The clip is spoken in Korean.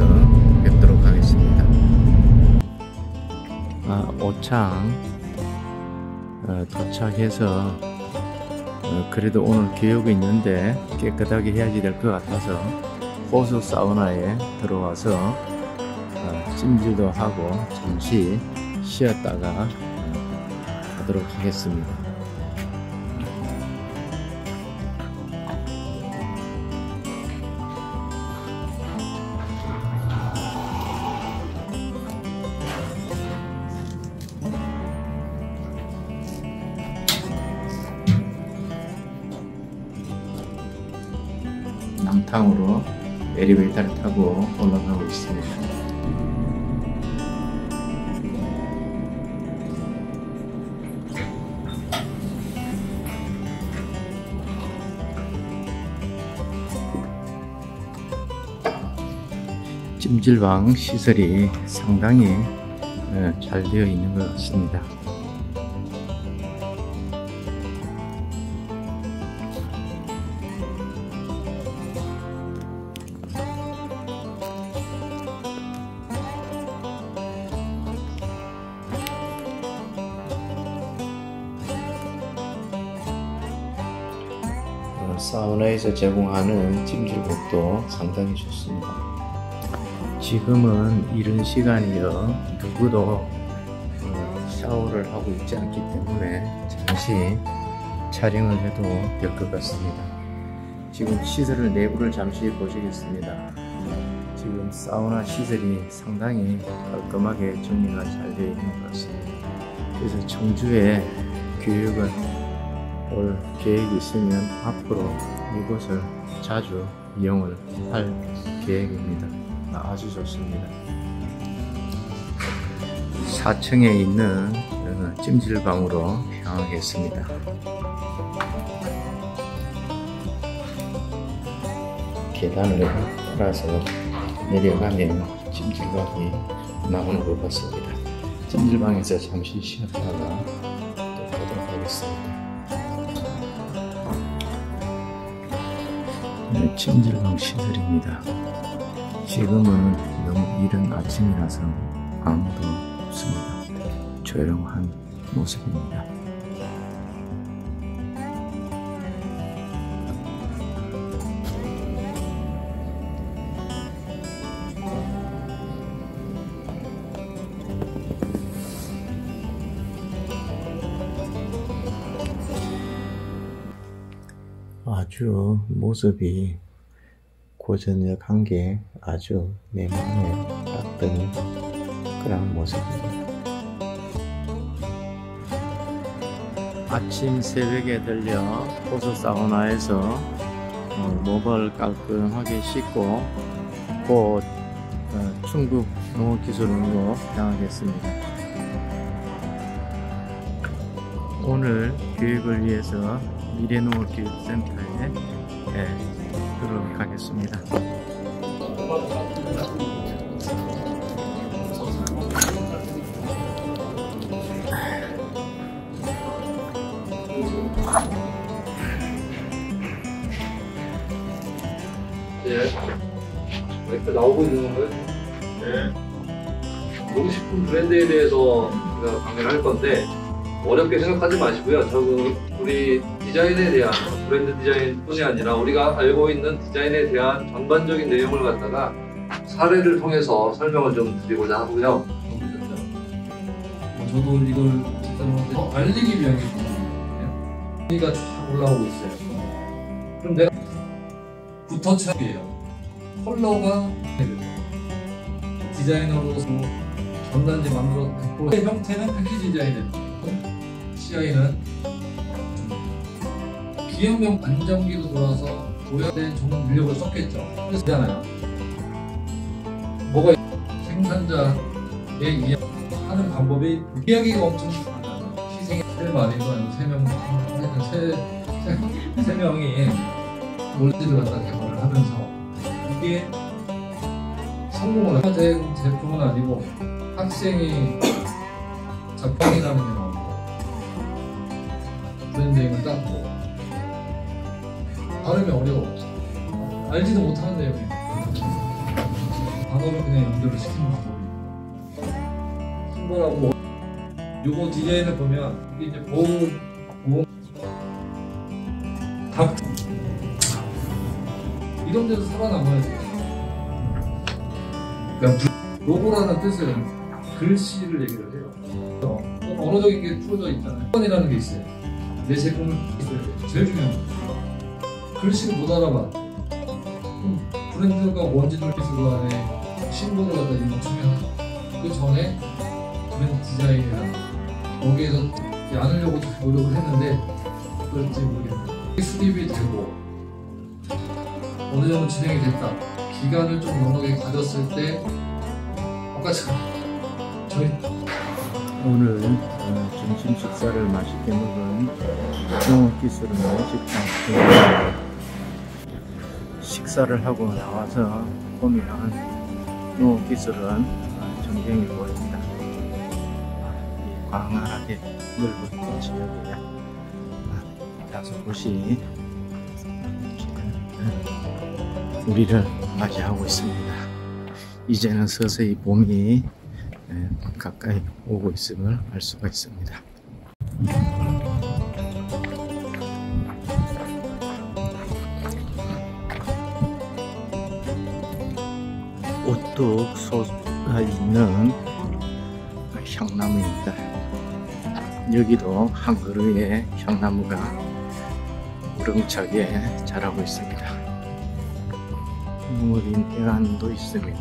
가서 뵙도록 하겠습니다. 아, 오창 어, 도착해서 어, 그래도 오늘 교육이 있는데 깨끗하게 해야지 될 것 같아서 호수 사우나에 들어와서 어, 찜질도 하고 잠시 쉬었다가 어, 가도록 하겠습니다. 남탕으로 엘리베이터를 타고 올라가고 있습니다. 찜질방 시설이 상당히 어, 잘 되어 있는 것 같습니다. 사우나에서 제공하는 찜질복도 상당히 좋습니다. 지금은 이른 시간이여 누구도 어, 샤워를 하고 있지 않기 때문에 잠시 촬영을 해도 될 것 같습니다. 지금 시설을 내부를 잠시 보시겠습니다. 지금 사우나 시설이 상당히 깔끔하게 정리가 잘 되어 있는 것 같습니다. 그래서 청주에 교육을 올 계획이 있으면 앞으로 이곳을 자주 이용을 할 계획입니다. 아주 좋습니다. 4층에 있는 어, 찜질방으로 향하겠습니다. 계단을 따라서 내려가면 찜질방이 나오는 것 같습니다. 찜질방에서 잠시 쉬었다가 또 보도록 하겠습니다. 네, 찜질방 시설입니다. 지금은 너무 이른 아침이라서 아무도 없습니다. 조용한 모습입니다. 아주 모습이 고전적한 게 아주 내 마음에 딱 드는 그런 모습입니다. 아침 새벽에 들려 호수 사우나에서 어, 목을 깔끔하게 씻고 곧 어, 충북 농업기술원으로 향하겠습니다. 오늘 교육을 위해서 미래농업교육센터에 예, 들어가겠습니다. 예. 이렇게 나오고 있는 건가요? 네. 농식품 브랜드에 대해서 제가 강의를 할 건데 어렵게 생각하지 마시고요. 저그 우리 디자인에 대한 브랜드 디자인뿐이 아니라 우리가 알고 있는 디자인에 대한 전반적인 내용을 갖다가 사례를 통해서 설명을 좀 드리고자 하고요. 어, 저도 이걸 작가님한테 더 알리기 위한 기분이거든요. 여기가 쫙 올라오고 있어요. 그럼 내가 붓터샵이에요. 컬러가 디자이너로서 전단지 만들었고 형태는 패키지 디자인이에요. CI는 비행용 안정기로 돌아서 고야된 좋은 인력을 썼겠죠. 그래서 잖아요 뭐가 생산자의 이해 하는 방법이 이야기가 엄청 많아요. 희생의 세 마리도 아니고 세 명, 세, 명이 몰디를 갖다 개발을 하면서 이게 성공을 하된 제품은 아니고 학생이 작품이라는 게 나오고 브랜딩을 땄고 발음이 어려워 알지도 못하는 내용이에요 단어를 그냥 연결을 시키는 방법이 신발하고 요거 디자인을 보면 이게 이제 보온 보온 닭 이런 데서 살아남아야 돼요. 그러니까 부- 로고라는 뜻은 글씨를 얘기를 해요. 어, 언어적인 게 풀어져 있잖아요. 번이라는 게 있어요. 내 제품을 있어야 돼. 제일 중요한 거. 글씨를 못 알아봐. 브랜드가 뭔지를 그 안에 신고를 갖다 입맞추면 그 전에 브랜드 디자인이랑 거기에서 안으려고 노력을 했는데 그럴지 모르겠네. 수립이 되고 어느 정도 진행이 됐다. 기간을 좀 넉넉히 가졌을 때 아까 참 저희 오늘 어, 점심 식사를 맛있게 먹은 농업기술은 식당 그 식사를 하고 나와서 보면 농업 기술은 어, 전쟁이 보입니다. 이 광활하게 넓은 그 지역에 어, 다섯 곳이 우리를 맞이하고 있습니다. 이제는 서서히 봄이 네, 가까이 오고 있음을 알 수가 있습니다. 오뚝 솟아 있는 향나무입니다. 여기도 한 그루의 향나무가 우렁차게 자라고 있습니다. 무린 해안도 있습니다.